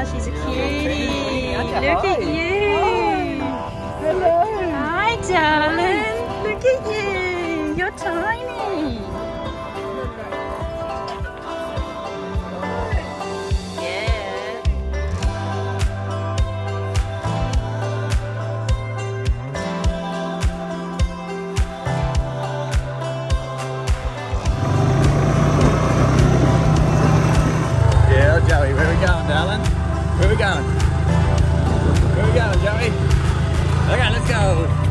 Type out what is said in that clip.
Look at you. Oh, hello. Hi, darling. Look at you. You're tiny. Yeah. Yeah, Joey, where we going, darling? Where we going? Where we going, Joey? Okay, let's go.